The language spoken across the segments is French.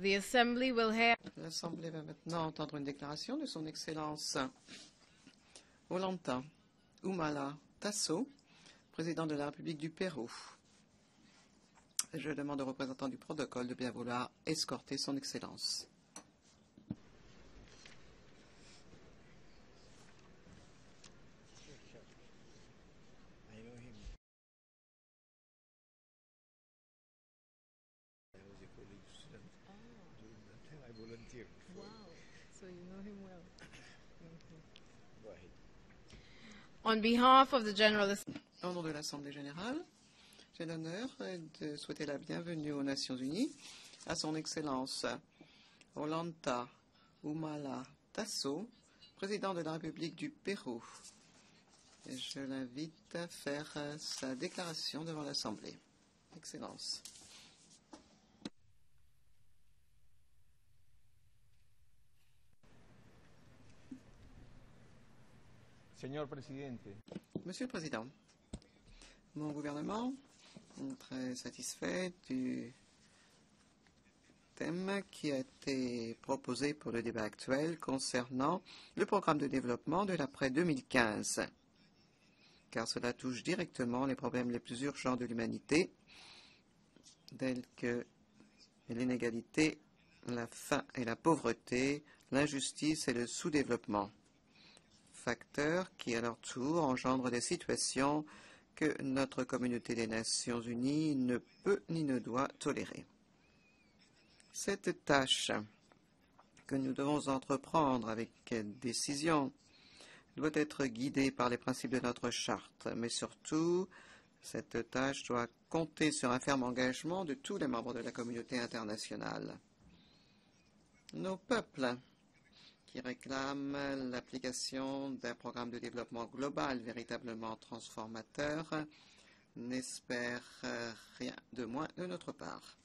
L'Assemblée va maintenant entendre une déclaration de son Excellence Olanta Humala Tasso, président de la République du Pérou. Je demande au représentant du protocole de bien vouloir escorter son Excellence. On behalf of the General Au nom de l'Assemblée générale, j'ai l'honneur de souhaiter la bienvenue aux Nations Unies à son Excellence Olanta Humala Tasso, président de la République du Pérou. je l'invite à faire sa déclaration devant l'Assemblée. Excellence. Monsieur le Président, mon gouvernement est très satisfait du thème qui a été proposé pour le débat actuel concernant le programme de développement de l'après 2015, car cela touche directement les problèmes les plus urgents de l'humanité, tels que l'inégalité, la faim et la pauvreté, l'injustice et le sous-développement facteurs qui, à leur tour, engendrent des situations que notre communauté des Nations Unies ne peut ni ne doit tolérer. Cette tâche que nous devons entreprendre avec décision doit être guidée par les principes de notre charte, mais surtout, cette tâche doit compter sur un ferme engagement de tous les membres de la communauté internationale. Nos peuples qui réclame l'application d'un programme de développement global véritablement transformateur n'espère rien de moins de notre part.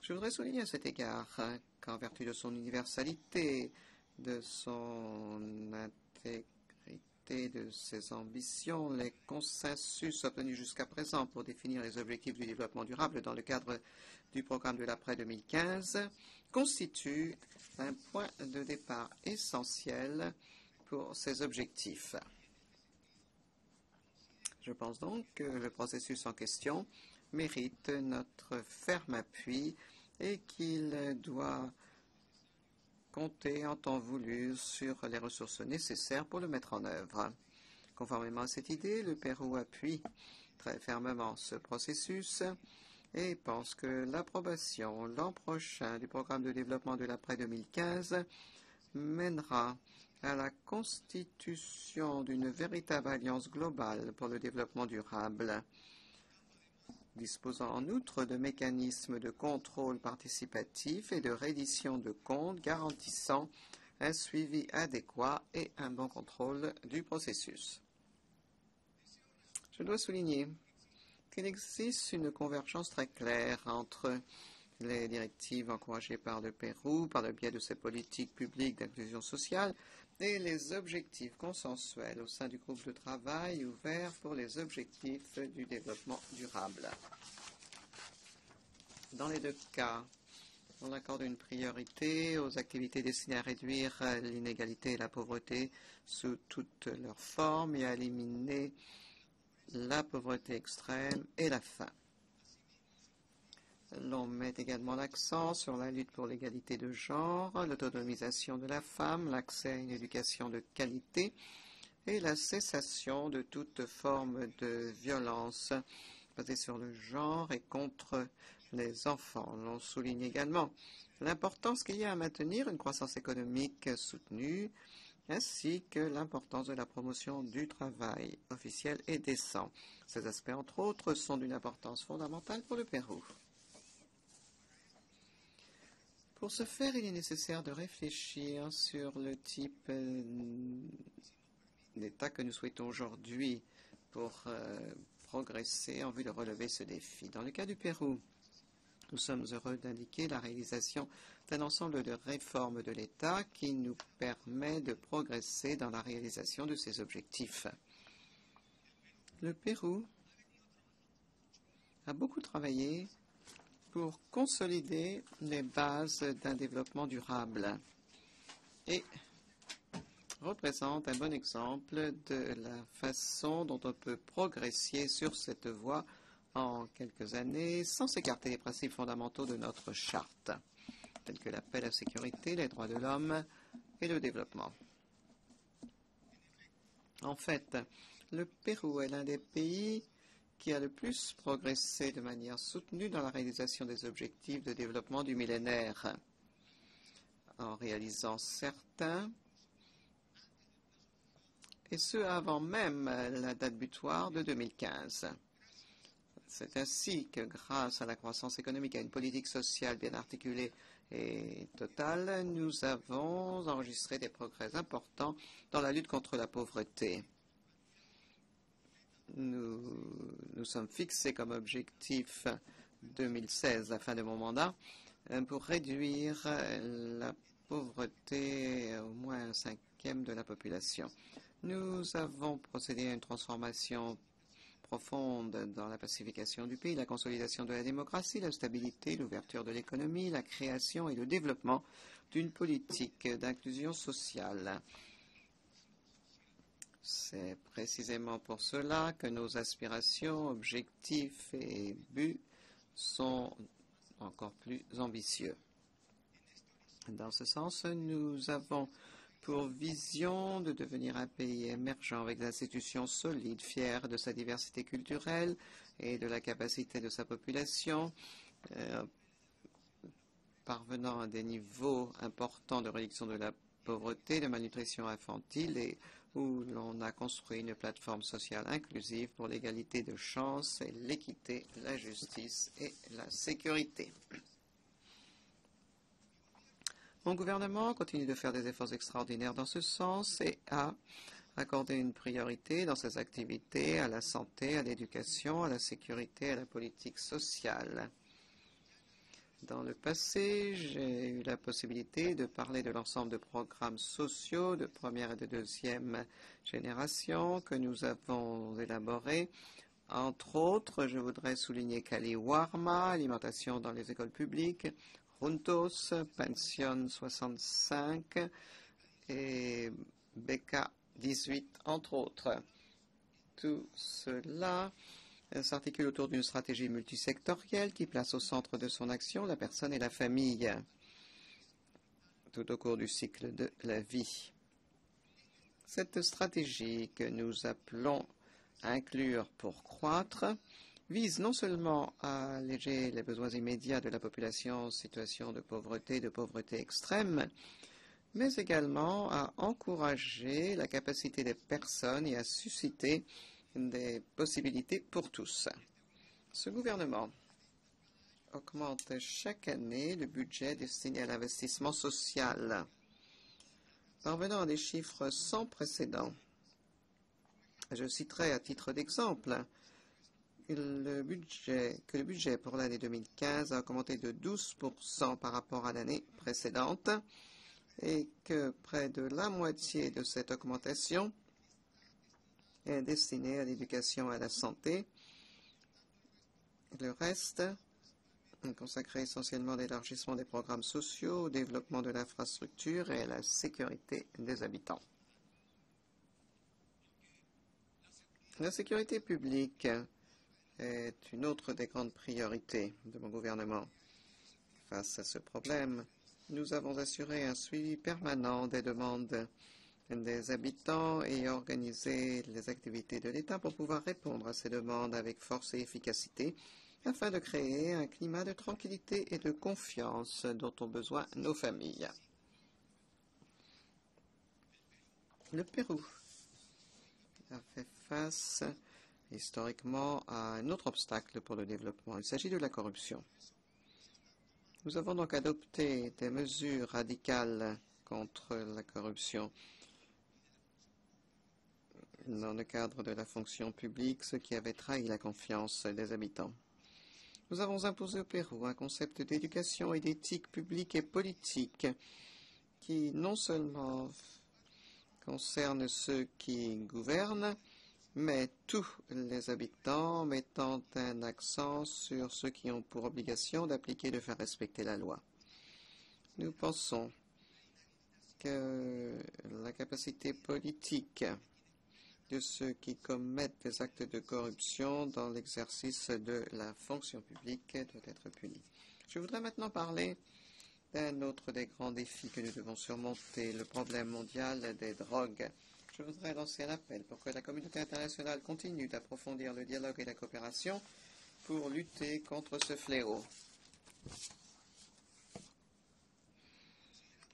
Je voudrais souligner à cet égard qu'en vertu de son universalité, de son de ses ambitions, les consensus obtenus jusqu'à présent pour définir les objectifs du développement durable dans le cadre du programme de l'après 2015 constituent un point de départ essentiel pour ces objectifs. Je pense donc que le processus en question mérite notre ferme appui et qu'il doit compter en temps voulu sur les ressources nécessaires pour le mettre en œuvre. Conformément à cette idée, le Pérou appuie très fermement ce processus et pense que l'approbation l'an prochain du programme de développement de l'après 2015 mènera à la constitution d'une véritable alliance globale pour le développement durable, disposant en outre de mécanismes de contrôle participatif et de reddition de comptes garantissant un suivi adéquat et un bon contrôle du processus. Je dois souligner qu'il existe une convergence très claire entre les directives encouragées par le Pérou par le biais de ses politiques publiques d'inclusion sociale et les objectifs consensuels au sein du groupe de travail ouvert pour les objectifs du développement durable. Dans les deux cas, on accorde une priorité aux activités destinées à réduire l'inégalité et la pauvreté sous toutes leurs formes et à éliminer la pauvreté extrême et la faim. L'on met également l'accent sur la lutte pour l'égalité de genre, l'autonomisation de la femme, l'accès à une éducation de qualité et la cessation de toute forme de violence basée sur le genre et contre les enfants. L'on souligne également l'importance qu'il y a à maintenir une croissance économique soutenue ainsi que l'importance de la promotion du travail officiel et décent. Ces aspects, entre autres, sont d'une importance fondamentale pour le Pérou. Pour ce faire, il est nécessaire de réfléchir sur le type euh, d'État que nous souhaitons aujourd'hui pour euh, progresser en vue de relever ce défi. Dans le cas du Pérou, nous sommes heureux d'indiquer la réalisation d'un ensemble de réformes de l'État qui nous permet de progresser dans la réalisation de ces objectifs. Le Pérou a beaucoup travaillé pour consolider les bases d'un développement durable et représente un bon exemple de la façon dont on peut progresser sur cette voie en quelques années sans s'écarter des principes fondamentaux de notre charte, tels que la paix, la sécurité, les droits de l'homme et le développement. En fait, le Pérou est l'un des pays qui a le plus progressé de manière soutenue dans la réalisation des objectifs de développement du millénaire, en réalisant certains, et ce avant même la date butoir de 2015. C'est ainsi que, grâce à la croissance économique et à une politique sociale bien articulée et totale, nous avons enregistré des progrès importants dans la lutte contre la pauvreté nous nous sommes fixés comme objectif 2016, la fin de mon mandat, euh, pour réduire euh, la pauvreté au moins un cinquième de la population. Nous avons procédé à une transformation profonde dans la pacification du pays, la consolidation de la démocratie, la stabilité, l'ouverture de l'économie, la création et le développement d'une politique d'inclusion sociale. C'est précisément pour cela que nos aspirations, objectifs et buts sont encore plus ambitieux. Dans ce sens, nous avons pour vision de devenir un pays émergent avec des institutions solides, fier de sa diversité culturelle et de la capacité de sa population, euh, parvenant à des niveaux importants de réduction de la pauvreté, de malnutrition infantile et où l'on a construit une plateforme sociale inclusive pour l'égalité de chances et l'équité, la justice et la sécurité. Mon gouvernement continue de faire des efforts extraordinaires dans ce sens et a accordé une priorité dans ses activités à la santé, à l'éducation, à la sécurité, à la politique sociale. Dans le passé, j'ai eu la possibilité de parler de l'ensemble de programmes sociaux de première et de deuxième génération que nous avons élaborés. Entre autres, je voudrais souligner Kali Warma, alimentation dans les écoles publiques, Juntos, Pension 65 et BK 18, entre autres. Tout cela s'articule autour d'une stratégie multisectorielle qui place au centre de son action la personne et la famille tout au cours du cycle de la vie. Cette stratégie que nous appelons inclure pour croître vise non seulement à alléger les besoins immédiats de la population en situation de pauvreté, de pauvreté extrême, mais également à encourager la capacité des personnes et à susciter des possibilités pour tous. Ce gouvernement augmente chaque année le budget destiné à l'investissement social, parvenant à des chiffres sans précédent. Je citerai à titre d'exemple que le budget pour l'année 2015 a augmenté de 12% par rapport à l'année précédente et que près de la moitié de cette augmentation destiné à l'éducation et à la santé. Le reste est consacré essentiellement à l'élargissement des programmes sociaux, au développement de l'infrastructure et à la sécurité des habitants. La sécurité publique est une autre des grandes priorités de mon gouvernement. Face à ce problème, nous avons assuré un suivi permanent des demandes des habitants et organiser les activités de l'État pour pouvoir répondre à ces demandes avec force et efficacité afin de créer un climat de tranquillité et de confiance dont ont besoin nos familles. Le Pérou a fait face historiquement à un autre obstacle pour le développement. Il s'agit de la corruption. Nous avons donc adopté des mesures radicales contre la corruption dans le cadre de la fonction publique, ce qui avait trahi la confiance des habitants. Nous avons imposé au Pérou un concept d'éducation et d'éthique publique et politique qui non seulement concerne ceux qui gouvernent, mais tous les habitants mettant un accent sur ceux qui ont pour obligation d'appliquer et de faire respecter la loi. Nous pensons que la capacité politique de ceux qui commettent des actes de corruption dans l'exercice de la fonction publique doit être punie. Je voudrais maintenant parler d'un autre des grands défis que nous devons surmonter, le problème mondial des drogues. Je voudrais lancer un appel pour que la communauté internationale continue d'approfondir le dialogue et la coopération pour lutter contre ce fléau.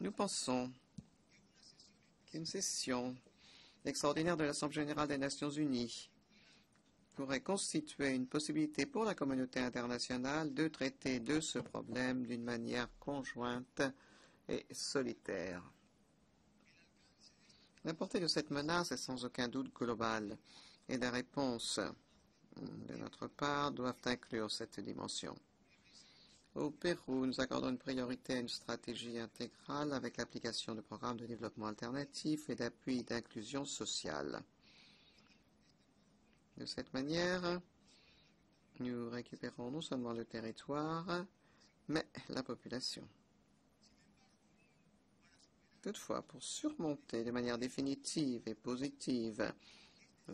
Nous pensons qu'une session extraordinaire de l'Assemblée générale des Nations unies pourrait constituer une possibilité pour la communauté internationale de traiter de ce problème d'une manière conjointe et solitaire. La portée de cette menace est sans aucun doute globale et les réponses de notre part doivent inclure cette dimension. Au Pérou, nous accordons une priorité à une stratégie intégrale avec l'application de programmes de développement alternatif et d'appui d'inclusion sociale. De cette manière, nous récupérons non seulement le territoire, mais la population. Toutefois, pour surmonter de manière définitive et positive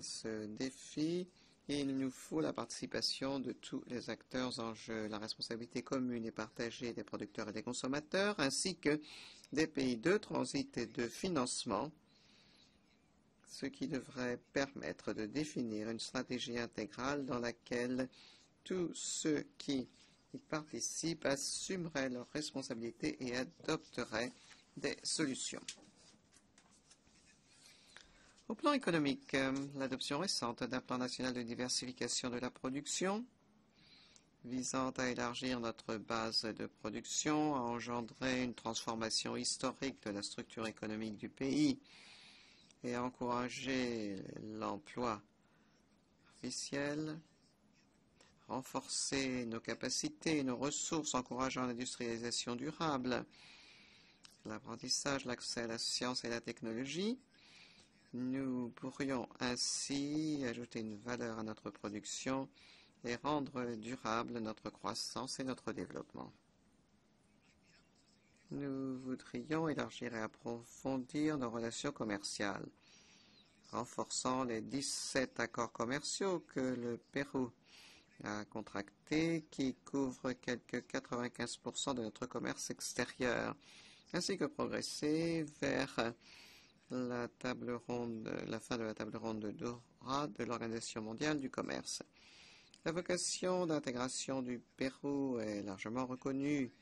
ce défi, il nous faut la participation de tous les acteurs en jeu, la responsabilité commune et partagée des producteurs et des consommateurs, ainsi que des pays de transit et de financement, ce qui devrait permettre de définir une stratégie intégrale dans laquelle tous ceux qui y participent assumeraient leurs responsabilités et adopteraient des solutions. Au plan économique, euh, l'adoption récente d'un plan national de diversification de la production visant à élargir notre base de production a engendré une transformation historique de la structure économique du pays et a encouragé l'emploi officiel, renforcé nos capacités et nos ressources, encourageant l'industrialisation durable, l'apprentissage, l'accès à la science et la technologie, nous pourrions ainsi ajouter une valeur à notre production et rendre durable notre croissance et notre développement. Nous voudrions élargir et approfondir nos relations commerciales, renforçant les 17 accords commerciaux que le Pérou a contractés, qui couvrent quelques 95% de notre commerce extérieur, ainsi que progresser vers la table ronde, la fin de la table ronde de Doha de l'Organisation mondiale du commerce. La vocation d'intégration du Pérou est largement reconnue.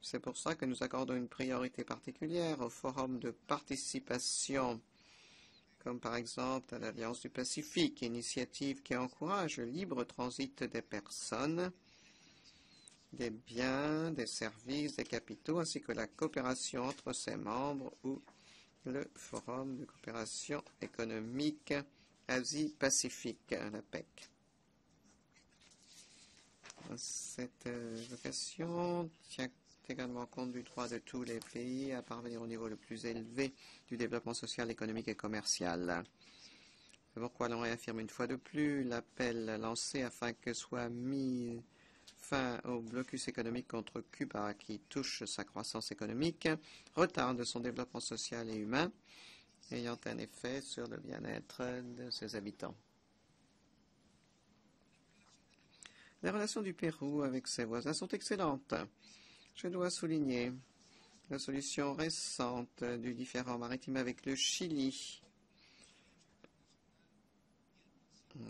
C'est pour ça que nous accordons une priorité particulière aux forums de participation, comme par exemple à l'Alliance du Pacifique, initiative qui encourage le libre transit des personnes, des biens, des services, des capitaux, ainsi que la coopération entre ses membres ou le Forum de coopération économique Asie-Pacifique, la PEC. Cette euh, vocation tient également compte du droit de tous les pays à parvenir au niveau le plus élevé du développement social, économique et commercial. C'est pourquoi l'on réaffirme une fois de plus l'appel lancé afin que soit mis fin au blocus économique contre Cuba qui touche sa croissance économique, retarde son développement social et humain, ayant un effet sur le bien-être de ses habitants. Les relations du Pérou avec ses voisins sont excellentes. Je dois souligner la solution récente du différend maritime avec le Chili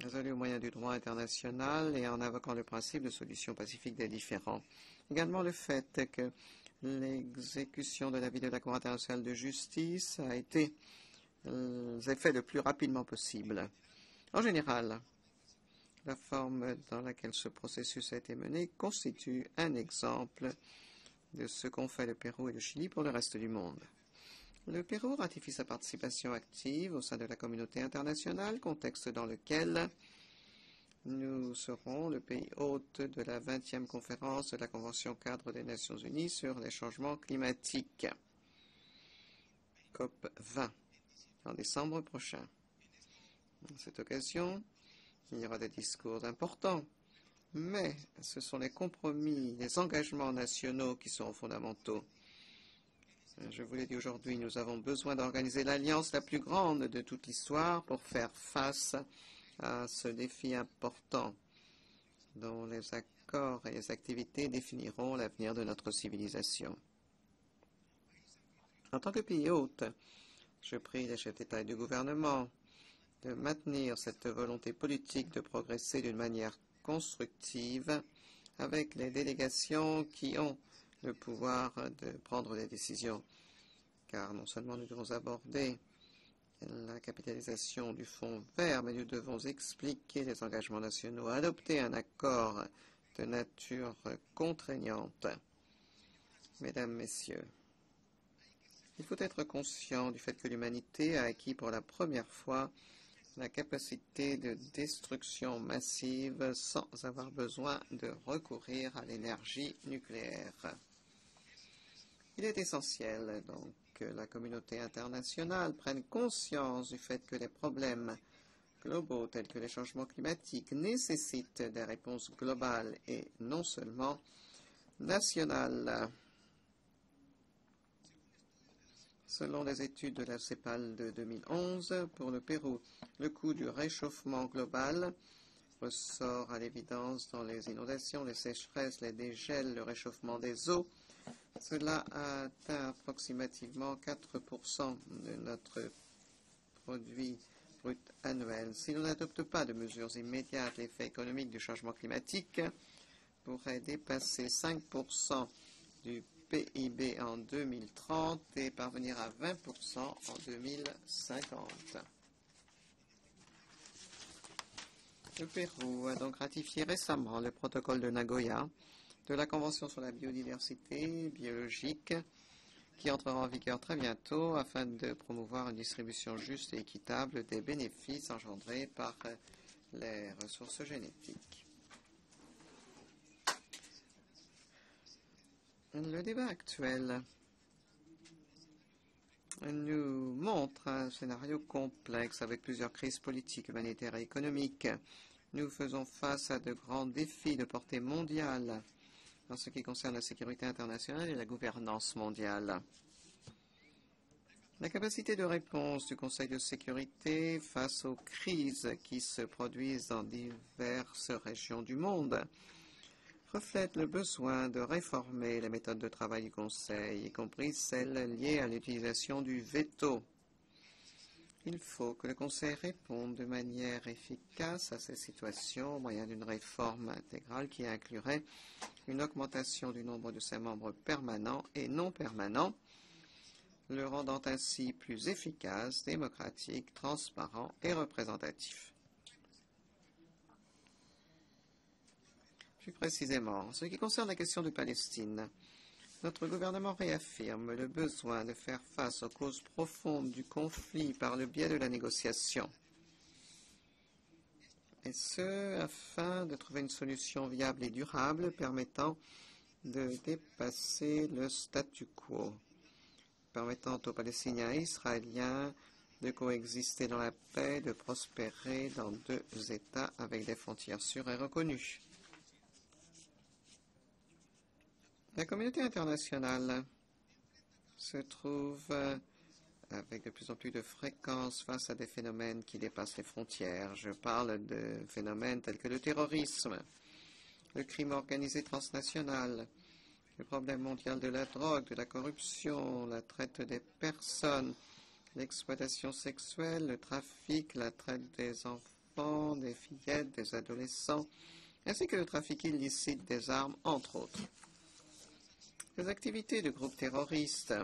résolu au moyen du droit international et en invoquant le principe de solution pacifique des différends. Également le fait que l'exécution de l'avis de la Cour internationale de justice a été euh, fait le plus rapidement possible. En général, la forme dans laquelle ce processus a été mené constitue un exemple de ce qu'ont fait le Pérou et le Chili pour le reste du monde. Le Pérou ratifie sa participation active au sein de la communauté internationale, contexte dans lequel nous serons le pays hôte de la 20e conférence de la Convention cadre des Nations Unies sur les changements climatiques, COP 20, en décembre prochain. À cette occasion, il y aura des discours importants, mais ce sont les compromis, les engagements nationaux qui sont fondamentaux. Je vous l'ai dit aujourd'hui, nous avons besoin d'organiser l'alliance la plus grande de toute l'histoire pour faire face à ce défi important dont les accords et les activités définiront l'avenir de notre civilisation. En tant que pays hôte, je prie les chefs d'État et de gouvernement de maintenir cette volonté politique de progresser d'une manière constructive avec les délégations qui ont le pouvoir de prendre des décisions. Car non seulement nous devons aborder la capitalisation du fonds vert, mais nous devons expliquer les engagements nationaux, adopter un accord de nature contraignante. Mesdames, Messieurs, il faut être conscient du fait que l'humanité a acquis pour la première fois la capacité de destruction massive sans avoir besoin de recourir à l'énergie nucléaire. Il est essentiel donc que la communauté internationale prenne conscience du fait que les problèmes globaux tels que les changements climatiques nécessitent des réponses globales et non seulement nationales. Selon les études de la CEPAL de 2011, pour le Pérou, le coût du réchauffement global ressort à l'évidence dans les inondations, les sécheresses, les dégels, le réchauffement des eaux. Cela atteint approximativement 4% de notre produit brut annuel. Si l'on n'adopte pas de mesures immédiates, l'effet économique du changement climatique pourrait dépasser 5% du PIB en 2030 et parvenir à 20% en 2050. Le Pérou a donc ratifié récemment le protocole de Nagoya de la Convention sur la biodiversité biologique qui entrera en vigueur très bientôt afin de promouvoir une distribution juste et équitable des bénéfices engendrés par les ressources génétiques. Le débat actuel nous montre un scénario complexe avec plusieurs crises politiques, humanitaires et économiques. Nous faisons face à de grands défis de portée mondiale en ce qui concerne la sécurité internationale et la gouvernance mondiale. La capacité de réponse du Conseil de sécurité face aux crises qui se produisent dans diverses régions du monde reflète le besoin de réformer les méthodes de travail du Conseil, y compris celles liées à l'utilisation du veto. Il faut que le Conseil réponde de manière efficace à ces situations au moyen d'une réforme intégrale qui inclurait une augmentation du nombre de ses membres permanents et non permanents, le rendant ainsi plus efficace, démocratique, transparent et représentatif. Plus précisément, en ce qui concerne la question de Palestine, notre gouvernement réaffirme le besoin de faire face aux causes profondes du conflit par le biais de la négociation. Et ce, afin de trouver une solution viable et durable permettant de dépasser le statu quo, permettant aux Palestiniens et Israéliens de coexister dans la paix, de prospérer dans deux États avec des frontières sûres et reconnues. La communauté internationale se trouve euh, avec de plus en plus de fréquence face à des phénomènes qui dépassent les frontières. Je parle de phénomènes tels que le terrorisme, le crime organisé transnational, le problème mondial de la drogue, de la corruption, la traite des personnes, l'exploitation sexuelle, le trafic, la traite des enfants, des fillettes, des adolescents, ainsi que le trafic illicite des armes, entre autres. Les activités de groupes terroristes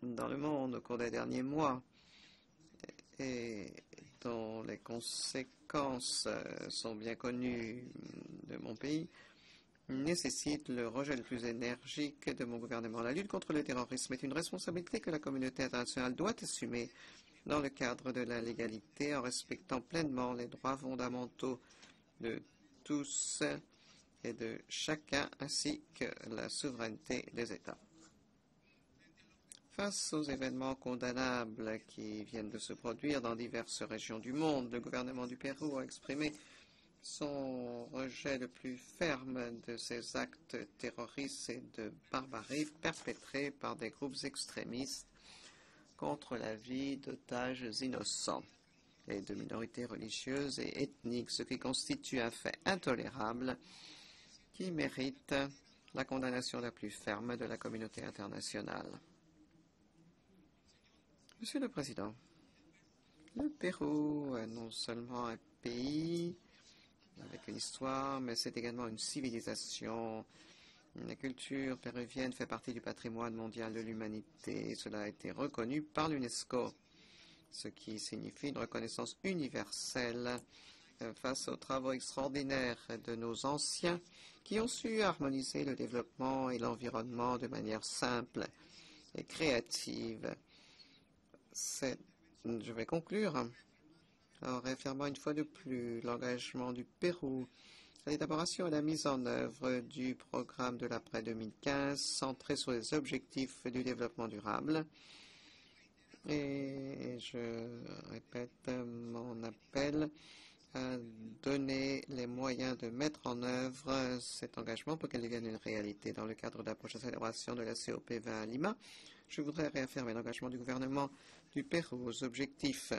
dans le monde au cours des derniers mois et dont les conséquences sont bien connues de mon pays nécessitent le rejet le plus énergique de mon gouvernement. La lutte contre le terrorisme est une responsabilité que la communauté internationale doit assumer dans le cadre de la légalité en respectant pleinement les droits fondamentaux de tous et de chacun ainsi que la souveraineté des États. Face aux événements condamnables qui viennent de se produire dans diverses régions du monde, le gouvernement du Pérou a exprimé son rejet le plus ferme de ces actes terroristes et de barbarie perpétrés par des groupes extrémistes contre la vie d'otages innocents et de minorités religieuses et ethniques, ce qui constitue un fait intolérable qui mérite la condamnation la plus ferme de la communauté internationale. Monsieur le Président, le Pérou est non seulement un pays avec une histoire, mais c'est également une civilisation. La culture péruvienne fait partie du patrimoine mondial de l'humanité. Cela a été reconnu par l'UNESCO, ce qui signifie une reconnaissance universelle face aux travaux extraordinaires de nos anciens qui ont su harmoniser le développement et l'environnement de manière simple et créative. Je vais conclure en réaffirmant une fois de plus l'engagement du Pérou à l'élaboration et la mise en œuvre du programme de l'après 2015 centré sur les objectifs du développement durable. Et je répète mon appel à donner les moyens de mettre en œuvre cet engagement pour qu'elle devienne une réalité. Dans le cadre de la prochaine célébration de la COP20 à Lima, je voudrais réaffirmer l'engagement du gouvernement du Pérou aux objectifs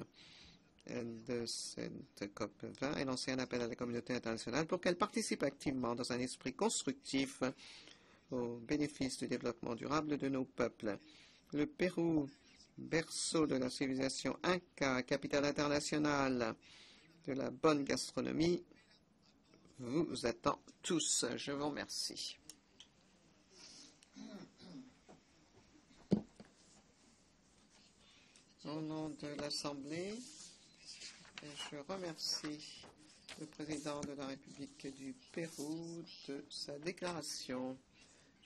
de cette COP 20 et lancer un appel à la communauté internationale pour qu'elle participe activement dans un esprit constructif au bénéfice du développement durable de nos peuples. Le Pérou, berceau de la civilisation Inca, capitale internationale de la bonne gastronomie, vous attend tous. Je vous remercie. Au nom de l'Assemblée, je remercie le président de la République du Pérou de sa déclaration.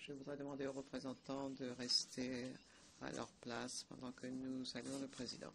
Je voudrais demander aux représentants de rester à leur place pendant que nous saluons le président.